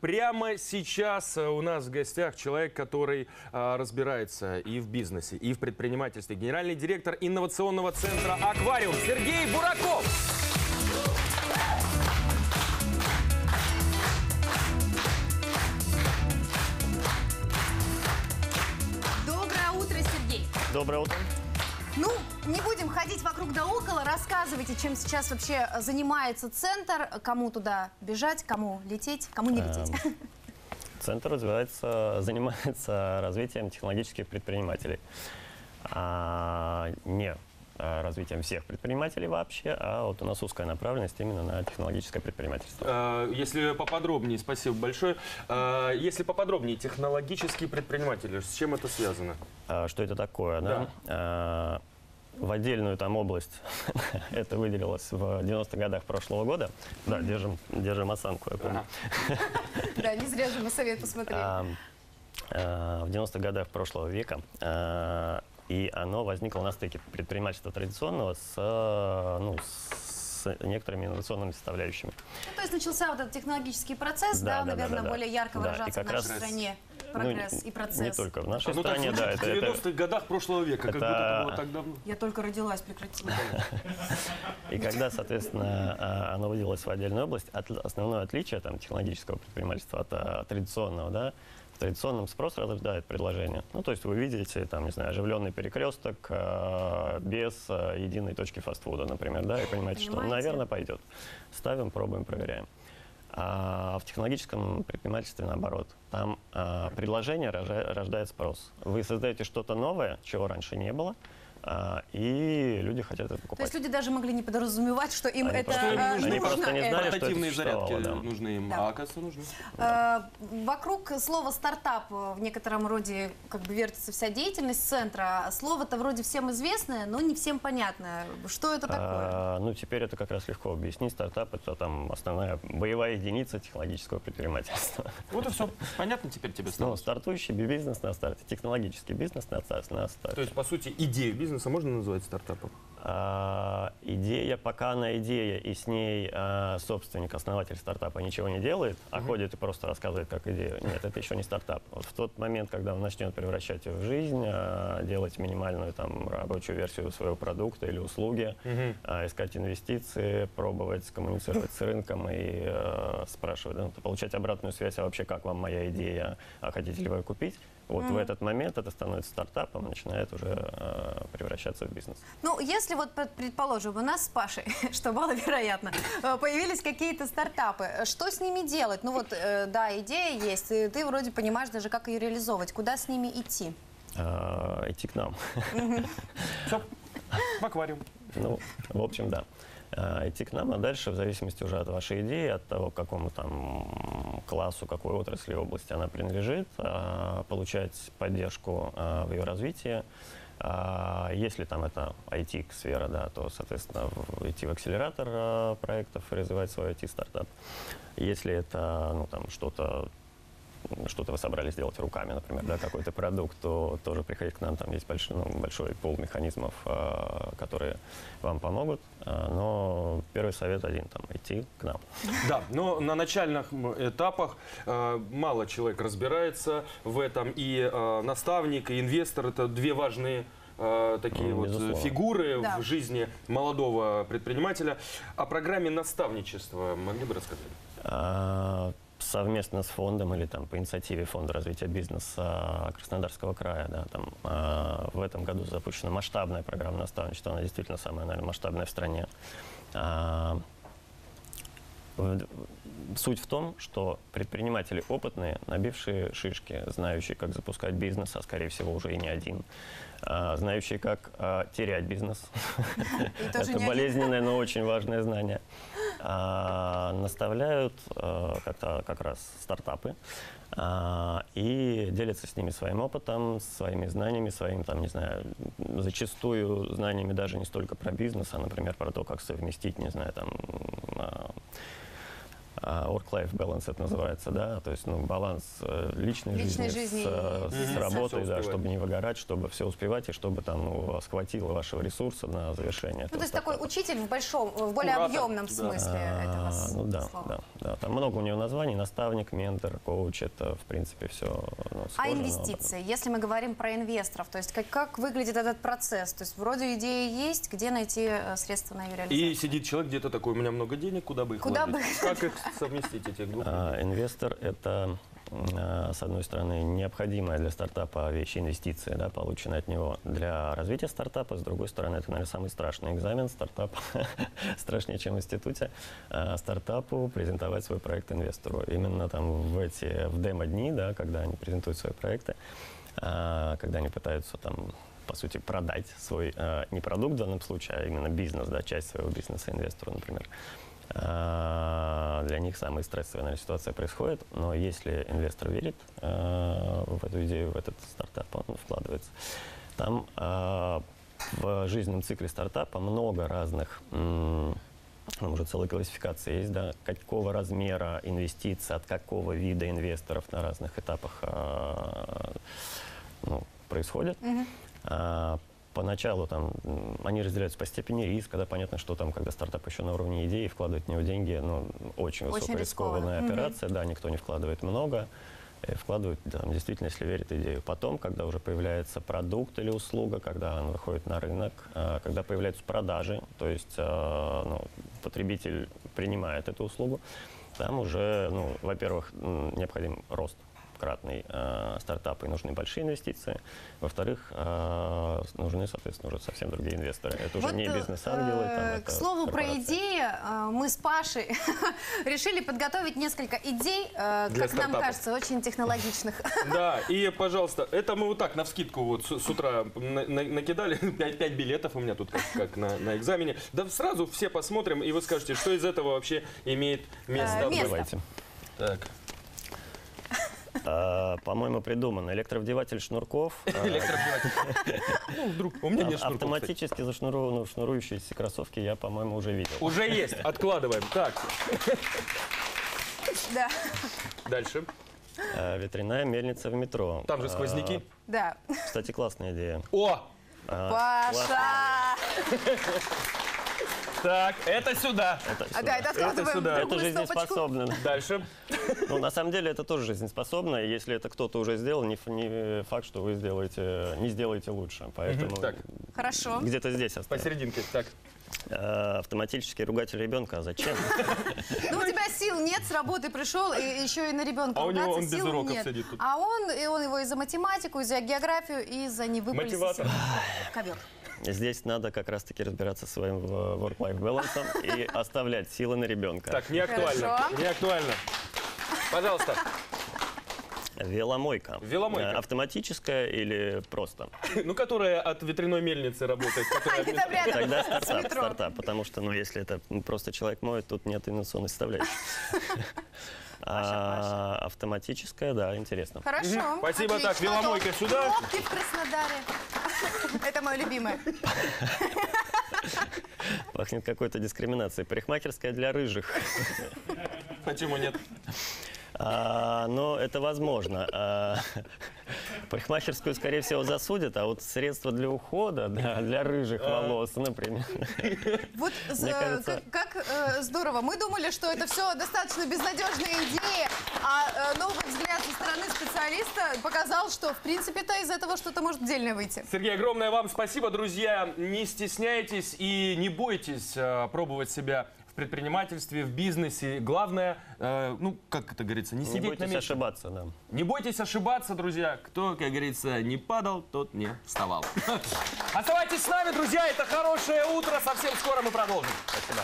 Прямо сейчас э, у нас в гостях человек, который а, разбирается и в бизнесе, и в предпринимательстве. Генеральный директор инновационного центра «Аквариум» Сергей Бураков. Доброе утро, Сергей. Доброе утро. Ну, не будем ходить вокруг да около. Рассказывайте, чем сейчас вообще занимается центр, кому туда бежать, кому лететь, кому не лететь. Эм, Центр развивается, занимается развитием технологических предпринимателей. А, не развитием всех предпринимателей вообще, а вот у нас узкая направленность именно на технологическое предпринимательство. А, Если поподробнее, спасибо большое. А, Если поподробнее, технологические предприниматели, с чем это связано? А, Что это такое, да? А, В отдельную там область это выделилось в 90-х годах прошлого года. Да, держим, держим осанку, я помню. Да, не зря же мы совет посмотрели. А, а, в 90-х годах прошлого века. а, И оно возникло на стыке предпринимательства традиционного с, а, ну, с некоторыми инновационными составляющими. Ну, то есть начался вот этот технологический процесс, да, Да, да, наверное, да, да. более ярко Да, и выражаться в как нашей раз- стране. Ну, Прогресс и не- процесс. Не только в нашей Ну, так стране, звучит, да. Это, в это- 90-х годах прошлого века, как это- будто это было так давно. Я только родилась, прекрати. И когда, соответственно, а, оно выделилось в отдельную область, основное отличие там, технологического предпринимательства от а, традиционного, да, в традиционном спрос рождает предложение. Ну, то есть вы видите, там, не знаю, оживленный перекресток а, без а, единой точки фастфуда, например, да, и понимаете, что, Понимаете? наверное, пойдет. Ставим, пробуем, проверяем. А в технологическом предпринимательстве наоборот. Там а, предложение рождает спрос. Вы создаете что-то новое, чего раньше не было, а, и люди хотят это покупать. То есть люди даже могли не подразумевать, что им Они это просто- они нужно. просто не это. знали, что это Портативные зарядки да. нужны им, Да. а оказывается нужны. Э, Вокруг слова стартап в некотором роде как бы вертится вся деятельность центра. Слово-то вроде всем известное, но не всем понятное. Что это такое? А, ну, теперь это как раз легко объяснить. Стартап — это там основная боевая единица технологического предпринимательства. Вот и все. Понятно теперь тебе Ну, стало? стартующий бизнес на старте, технологический бизнес на, старте- на старте. То есть, по сути, идею бизнеса можно назвать стартапом? А, идея, пока она идея, и с ней а, собственник, основатель стартапа ничего не делает, а ходит и просто рассказывает как идею. Нет, это еще не стартап. Вот в тот момент, когда он начнет превращать ее в жизнь, а, делать минимальную там, рабочую версию своего продукта или услуги, а, искать инвестиции, пробовать коммуницировать с рынком и э, спрашивать, да, получать обратную связь, а вообще как вам моя идея, а хотите ли вы ее купить? Вот в этот момент это становится стартапом, начинает уже э, превращаться в бизнес. Ну, если вот, пред- предположим, у нас с Пашей, что маловероятно, э, появились какие-то стартапы, э, что с ними делать? Ну вот, э, да, идея есть, и ты вроде понимаешь даже, как ее реализовывать, куда с ними идти. А, идти к нам. Все. В аквариум. Ну, в общем, да. А, Идти к нам, а дальше, в зависимости уже от вашей идеи, от того, к какому там классу, какой отрасли, области она принадлежит, а, получать поддержку а, в ее развитии. Если там это IT-сфера, да, то, соответственно, идти в акселератор проектов и развивать свой IT-стартап. Если это ну, там, что-то что-то вы собрались делать руками, например, да, какой-то продукт, то тоже приходить к нам, там есть большой, ну, большой пул механизмов, а, которые вам помогут, А, но первый совет один, там, идти к нам. Да, но на начальных этапах э, мало человек разбирается в этом. И э, наставник, и инвестор – это две важные э, такие Ну, вот безусловно. фигуры Да. в жизни молодого предпринимателя. О программе наставничества могли бы рассказать? Совместно с фондом или там по инициативе Фонда развития бизнеса Краснодарского края, да, там а, в этом году запущена масштабная программа наставничества, она действительно самая, наверное, масштабная в стране. А, Суть в том, что предприниматели опытные, набившие шишки, знающие, как запускать бизнес, а скорее всего уже и не один, а, знающие, как а, терять бизнес. Это болезненное, но очень важное знание. А, Наставляют как раз стартапы и делятся с ними своим опытом, своими знаниями, своим, там, не знаю, зачастую знаниями даже не столько про бизнес, а, например, про то, как совместить, не знаю, там, Work-life balance это называется, да, то есть ну, баланс э, личной, Личной жизни, жизни с, э, и с работой, да, чтобы не выгорать, чтобы все успевать и чтобы там ну, у вас хватило вашего ресурса на завершение Ну, то есть такой учитель в большом, в более Куратор, объемном да. смысле А, этого ну да, слова. да, да, там много у него названий, наставник, ментор, коуч, это в принципе все ну, А схоже, но- инвестиции, если мы говорим про инвесторов, то есть как, как выглядит этот процесс? То есть вроде идея есть, где найти э, средства на ее реализацию? И сидит человек где-то такой, у меня много денег, куда бы их Куда вложить? бы? Как их совместить, этих двух? А, инвестор – это, а, с одной стороны, необходимая для стартапа вещь инвестиции, да, полученная от него для развития стартапа. С другой стороны, это, наверное, самый страшный экзамен стартапа, страшнее, чем в институте, а, стартапу презентовать свой проект инвестору. Именно там в эти, в демо-дни, да, когда они презентуют свои проекты, когда они пытаются там по сути, продать свой, а, не продукт в данном случае, а именно бизнес, да, часть своего бизнеса инвестору, например. А, Для них самая стрессовая наверное, ситуация происходит, но если инвестор верит а, в эту идею, в этот стартап, он вкладывается. Там а, в жизненном цикле стартапа много разных там уже целая классификация есть, да, какого размера инвестиций, от какого вида инвесторов на разных этапах ну, происходят. А, Поначалу там они разделяются по степени риска, да, понятно, что там, когда стартап еще на уровне идеи, вкладывать в него деньги, ну, очень Очень высокорискованная рискованно. Мгм. операция, да, никто не вкладывает много, э, вкладывают, там, действительно, если верит идею. Потом, когда уже появляется продукт или услуга, когда он выходит на рынок, а, когда появляются продажи, то есть а, ну, потребитель принимает эту услугу, там уже, ну, во-первых, необходим рост кратный э, стартапы, и нужны большие инвестиции. Во-вторых, э, нужны, соответственно, уже совсем другие инвесторы. Это уже Вот, не э, бизнес-ангелы. э, К слову про идеи, э, мы с Пашей решили подготовить несколько идей, э, Для как нам стартапов. кажется, очень технологичных. Да, и, пожалуйста, это мы вот так, на вскидку, вот с, с утра на- на- накидали 5, билетов у меня тут, как, как на, на экзамене. Да сразу все посмотрим, и вы скажете, что из этого вообще имеет место Э, место. Давайте. Так. А, По-моему, придуман электровдеватель шнурков. а, Электровдеватель. Ну, вдруг. У меня нет шнурков, кстати. Автоматически зашнурованные шнурующиеся кроссовки я, по-моему, уже видел. Уже есть, откладываем. Так, Да, дальше. А, Ветряная мельница в метро. Там же сквозняки. да. А, Кстати, классная идея. О, А, Паша! Так, это сюда. Это А, да, это сюда. откладываем сюда. Это другую стопочку. жизнеспособно. Дальше. Ну, на самом деле, это тоже жизнеспособно. Если это кто-то уже сделал, не, ф- не факт, что вы сделаете, не сделаете лучше. Поэтому Так. Хорошо. где-то здесь оставим. Посерединке. Так. Э, Автоматический ругатель ребенка. А зачем? Ну, у тебя сил нет, с работы пришел, и еще и на ребенка А у него ругаться, он без сил уроков нет. сидит тут. А он, и он его и за математику, и за географию, и за невыпали Мотиватор. ковер. Здесь надо как раз-таки разбираться со своим э, work-life balance и оставлять силы на ребенка. Так, не актуально. Хорошо. Не актуально. Пожалуйста. Веломойка. Веломойка. Э, Автоматическая или просто? Ну, которая от ветряной мельницы работает. рядом Тогда с стартап, стартап, потому что, ну, если это просто человек моет, тут нет инновационной составляющей. А, Автоматическая, да, интересно. Хорошо. Спасибо. Так, веломойка сюда. В Краснодаре. Это мое любимое. Пахнет какой-то дискриминацией. Парикмахерская для рыжих. Почему нет? А, но это возможно. А, парикмахерскую, скорее всего, засудят, а вот средства для ухода, да, для рыжих волос, например. Вот з- Мне э, кажется- как, как, э, здорово. Мы думали, что это все достаточно безнадежные идеи, а э, новый взгляд со стороны специалиста показал, что в принципе-то из этого что-то может дельное выйти. Сергей, огромное вам спасибо, друзья. Не стесняйтесь и не бойтесь э, пробовать себя предпринимательстве, в бизнесе. Главное, э, ну, как это говорится, не Не сидеть на бойтесь месте. ошибаться, да. Не бойтесь ошибаться, друзья. Кто, как говорится, не падал, тот не вставал. Оставайтесь с нами, друзья. Это хорошее утро. Совсем скоро мы продолжим. Спасибо.